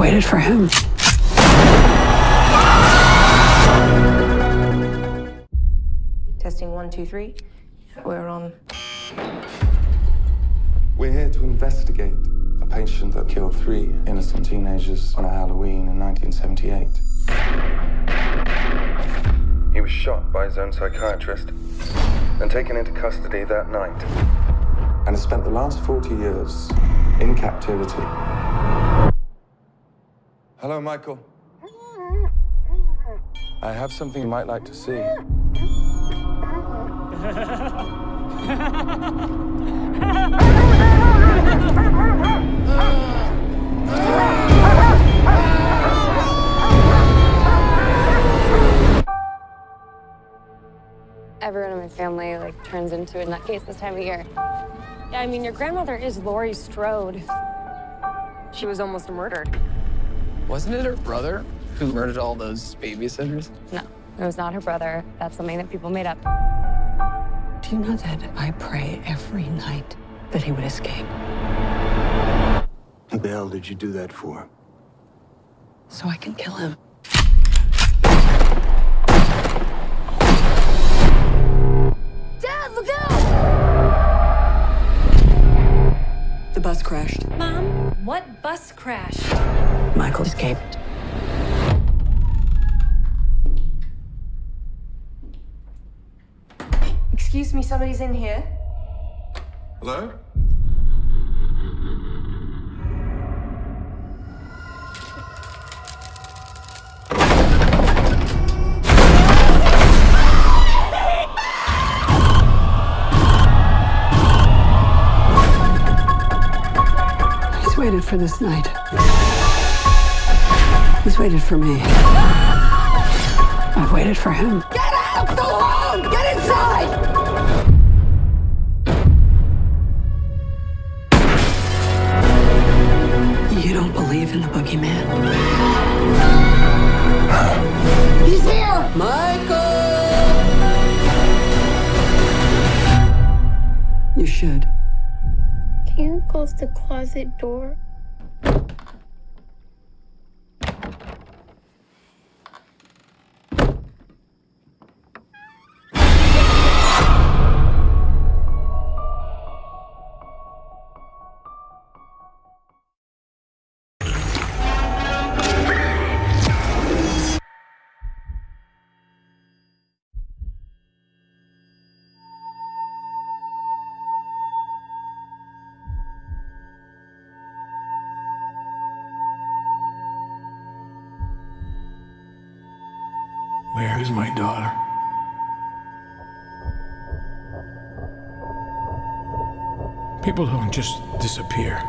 waited for him. Testing one, two, three. We're on. We're here to investigate a patient that killed three innocent teenagers on a Halloween in 1978. He was shot by his own psychiatrist and taken into custody that night. And has spent the last 40 years in captivity. Hello, Michael. I have something you might like to see. Everyone in my family like turns into a nutcase this time of year. Yeah, I mean, your grandmother is Laurie Strode. She was almost murdered. Wasn't it her brother who murdered all those babysitters? No, it was not her brother. That's something that people made up. Do you know that I pray every night that he would escape? What the hell did you do that for? So I can kill him. The bus crashed. Mom, what bus crashed? Michael escaped. Excuse me, somebody's in here. Hello? For this night. He's waited for me. I've waited for him. Get out of the room! Get inside! You don't believe in the boogeyman? He's here! Michael! You should. Can you close the closet door? Where is my daughter? People don't just disappear.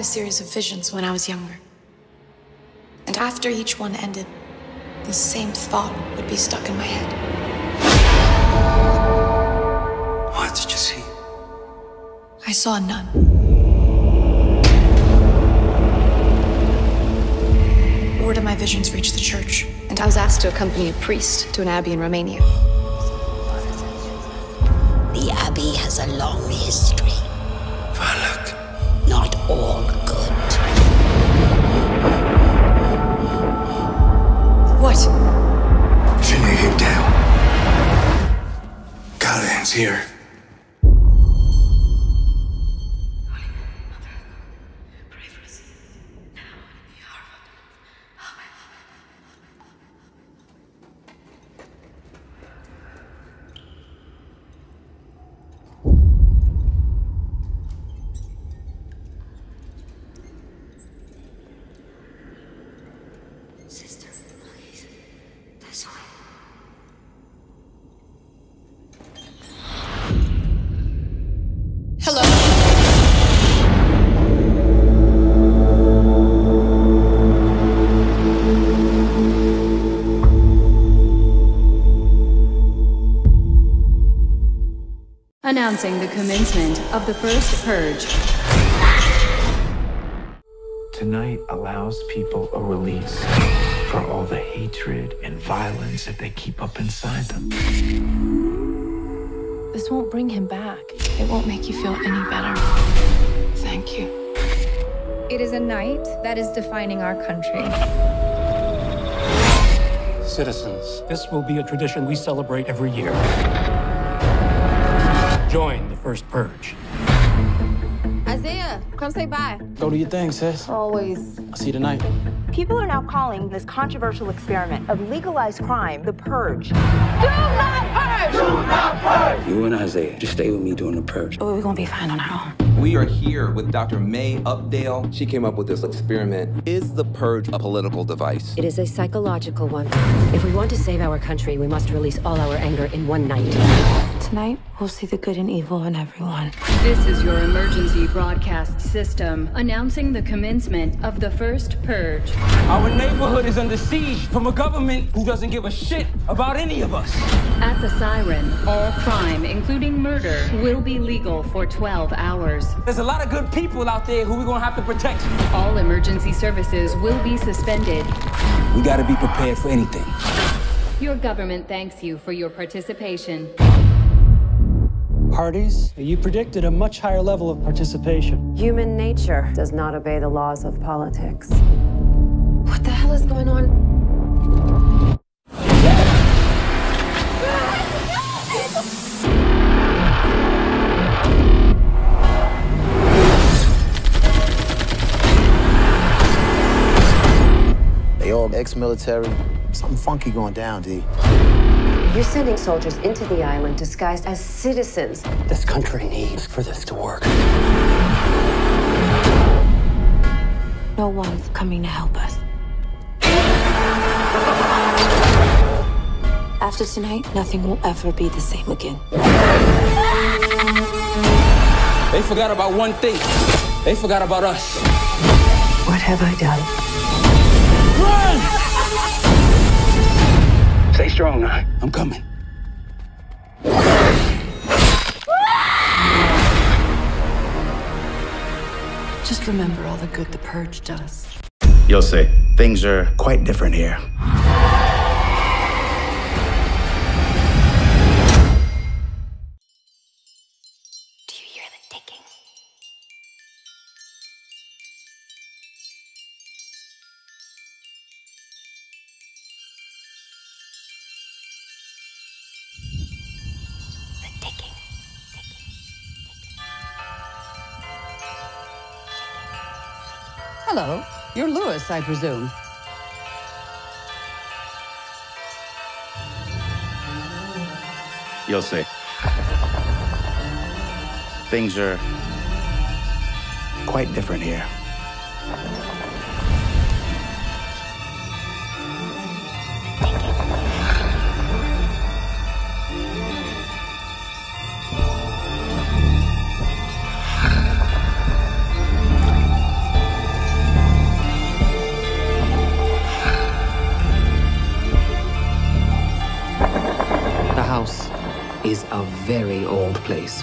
A series of visions when I was younger. And after each one ended, the same thought would be stuck in my head. What did you see? I saw a nun. Word of my visions reached the church, and I was asked to accompany a priest to an abbey in Romania. The Abbey has a long history. All good. What? Finley, get down. Callahan's here. Sister, please. This way. Hello? Announcing the commencement of the first purge. Tonight allows people a release for all the hatred and violence that they keep up inside them. This won't bring him back. It won't make you feel any better. Thank you. It is a night that is defining our country. Citizens, this will be a tradition we celebrate every year. Join the first purge. Come say bye. Go do your thing, sis. Always. I'll see you tonight. People are now calling this controversial experiment of legalized crime the purge. Do not purge! Do not purge! You and Isaiah, just stay with me during the purge. Oh, we're gonna be fine on our own. We are here with Dr. May Updale. She came up with this experiment. Is the purge a political device? It is a psychological one. If we want to save our country, we must release all our anger in one night. Tonight, we'll see the good and evil in everyone. This is your emergency broadcast system announcing the commencement of the first purge. Our neighborhood is under siege from a government who doesn't give a shit about any of us. At the siren, all crime, including murder, will be legal for 12 hours. There's a lot of good people out there who we're gonna have to protect. All emergency services will be suspended. We gotta be prepared for anything. Your government thanks you for your participation. Parties, you predicted a much higher level of participation. Human nature does not obey the laws of politics. What the hell is going on? They all ex-military. Something funky going down, D. You're sending soldiers into the island disguised as citizens. This country needs for this to work. No one's coming to help us. After tonight, nothing will ever be the same again. They forgot about one thing. They forgot about us. What have I done? Run! Stay strong now. I'm coming. Just remember all the good the purge does. You'll see. Things are quite different here. Ticking. Hello. You're Lewis, I presume. You'll see. Things are quite different here. Very old place.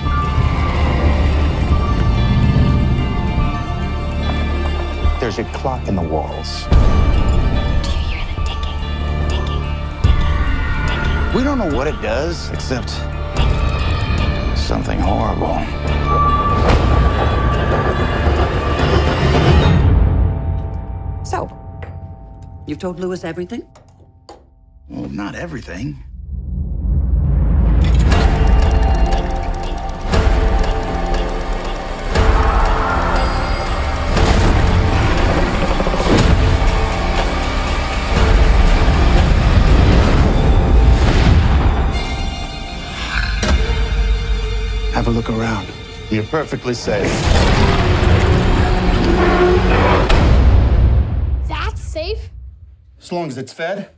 There's a clock in the walls. We don't know what it does, except something horrible. So, you've told Lewis everything? Well, not everything. Have a look around. You're perfectly safe. That's safe? As long as it's fed.